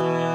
Bye.